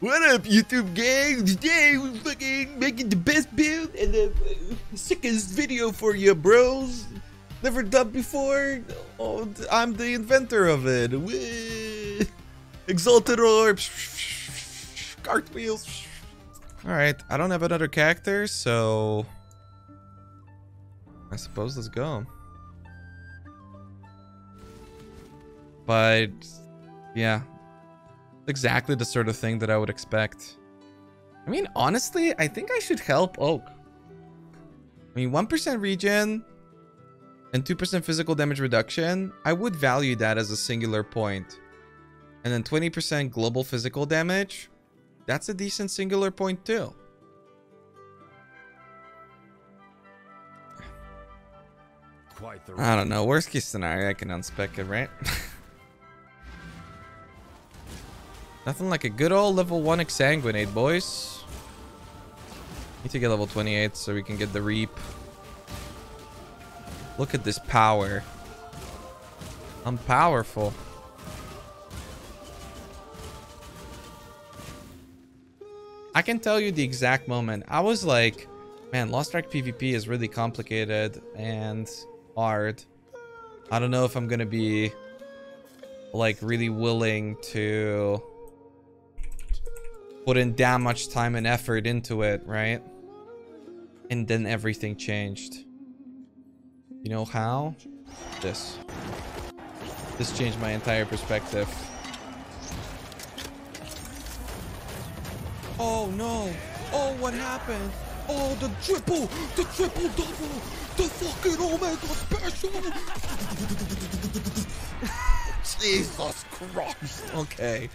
What up, YouTube gang? Today we're fucking making the best build and the sickest video for you, bros. Never done before. Oh, I'm the inventor of it. Whee! Exalted orbs, Cartwheels. Alright, I don't have another character, so... I suppose let's go. But... Yeah, exactly the sort of thing that I would expect. I mean, honestly, I think I should help Oak. I mean, 1% regen and 2% physical damage reduction, I would value that as a singular point. And then 20% global physical damage, that's a decent singular point too. I don't know, worst case scenario, I can unspec it, right? Nothing like a good old level 1 Exsanguinate, boys. Need to get level 28 so we can get the Reap. Look at this power. I'm powerful. I can tell you the exact moment. I was like, man, Lost Ark PvP is really complicated and hard. I don't know if I'm gonna be like really willing to put in that much time and effort into it, right? And then everything changed. You know how? This. This changed my entire perspective. Oh no! Oh, what happened? Oh, the triple! The triple double! The fucking Omega special! Jesus Christ! Okay.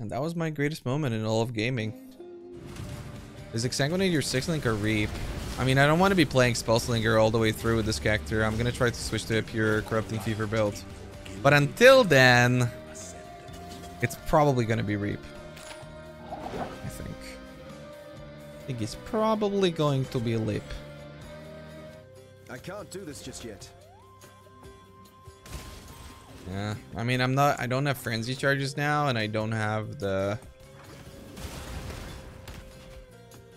And that was my greatest moment in all of gaming. Is Exsanguinate your 6 link or Reap? I mean, I don't want to be playing Spellslinger all the way through with this character. I'm going to try to switch to a pure Corrupting Fever build. But until then, it's probably going to be Reap. I think. I think it's probably going to be Leap. I can't do this just yet. Yeah, I mean, I'm not, I don't have frenzy charges now, and I don't have the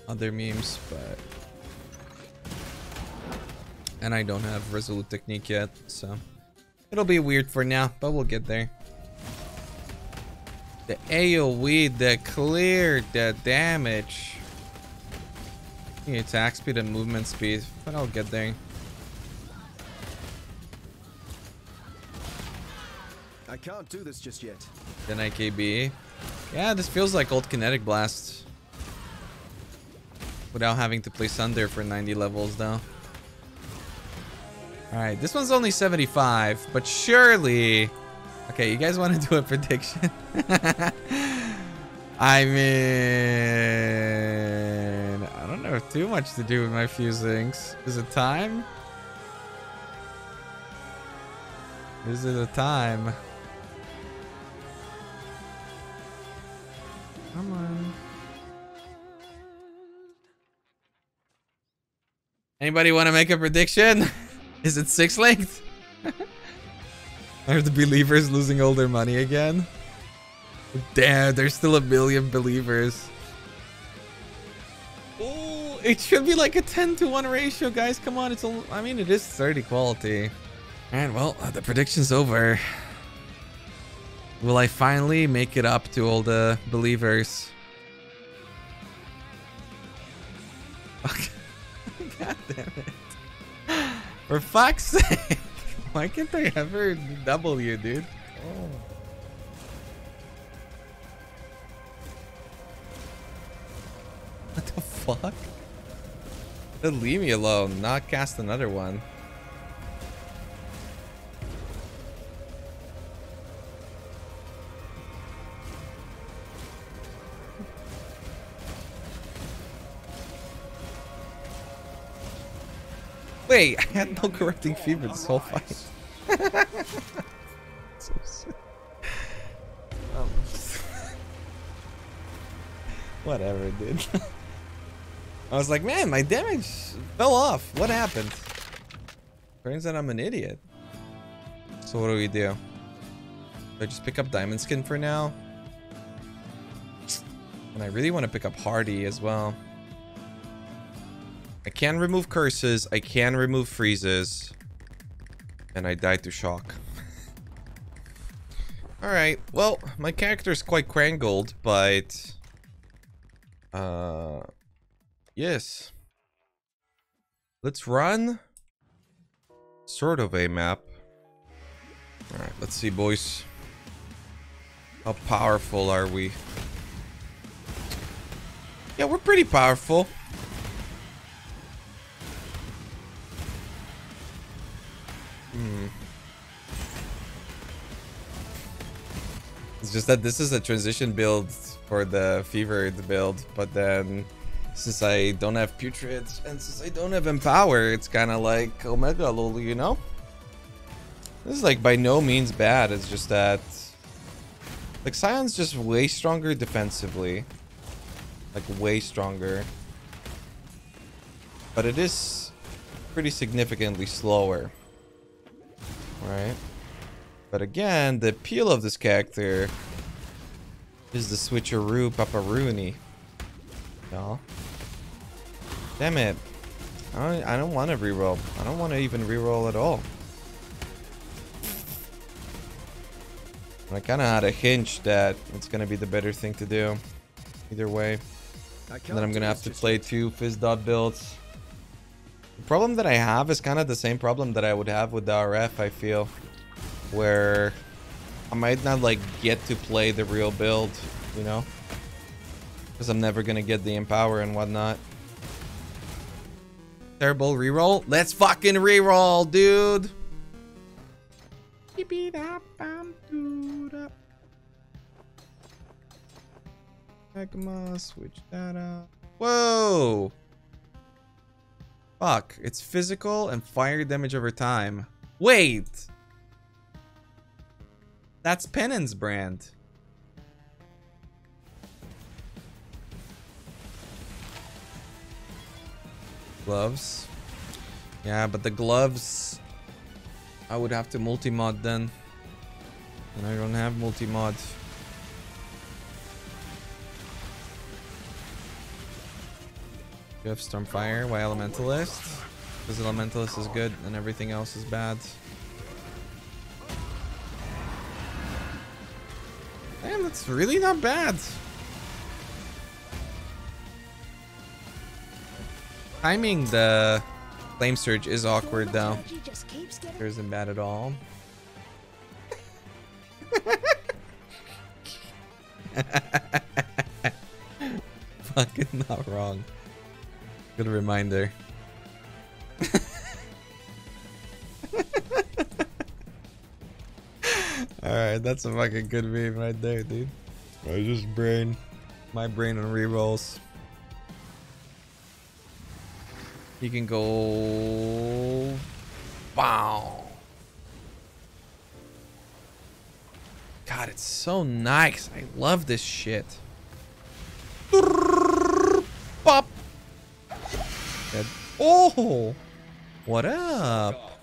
other memes, but, and I don't have resolute technique yet, so it'll be weird for now, but we'll get there. The AoE that cleared the damage. Attack speed and movement speed, but I'll get there. I can't do this just yet. Then IKB. Yeah, this feels like old Kinetic Blast. Without having to play Sunder for 90 levels though. Alright, this one's only 75, but surely... Okay, you guys want to do a prediction? I mean... I don't know too much to do with my fusings. Is it time? Is it a time? Come on. Anybody want to make a prediction? Is it six link? Are the believers losing all their money again? Damn, there's still a million believers. Oh, it should be like a 10 to 1 ratio, guys. Come on, it's a, I mean, it is 30 quality. Alright, well, uh, the prediction's over. Will I finally make it up to all the believers? God damn it. For fuck's sake. Why can't I ever double you, dude? Oh. What the fuck? Then leave me alone, not cast another one. I had no corrupting fever this whole fight. so um, whatever, dude. I was like, man, my damage fell off. What happened? Turns out I'm an idiot. So what do we do? Do I just pick up diamond skin for now? And I really want to pick up Hardy as well. I can remove curses. I can remove freezes. And I died to shock. Alright, well, my character is quite crangled, but... Uh... Yes. Let's run... Sort of a map. Alright, let's see, boys. How powerful are we? Yeah, we're pretty powerful. Hmm. It's just that this is a transition build for the fevered build, but then since I don't have putrid and since I don't have empower, it's kind of like Omega Lulu, you know? This is like by no means bad. It's just that like Scion's just way stronger defensively. Like way stronger. But it is pretty significantly slower. Right? But again, the appeal of this character is the switcheroo paparoonie. No. Damn it. I don't, I don't want to reroll. I don't want to even reroll at all. I kind of had a hinge that it's going to be the better thing to do. Either way. And then I'm going to have to play two phys dot builds. The problem that I have is kind of the same problem that I would have with the RF, I feel. Where I might not like get to play the real build, you know? Because I'm never going to get the empower and whatnot. Terrible reroll? Let's fucking reroll, dude! Magma, switch that out. Whoa! Fuck, it's physical and fire damage over time. Wait! That's Penance brand. Gloves. Yeah, but the gloves... I would have to multi-mod then. And I don't have multi-mod. You have Stormfire, why Elementalist? Because Elementalist is good and everything else is bad. Damn, that's really not bad. Timing the Flame Surge is awkward though. There isn't bad at all. Fucking not wrong. Good reminder. Alright, that's a fucking good meme right there, dude. I just brain. My brain on rerolls. You can go... Wow. God, it's so nice. I love this shit. Oh! What up?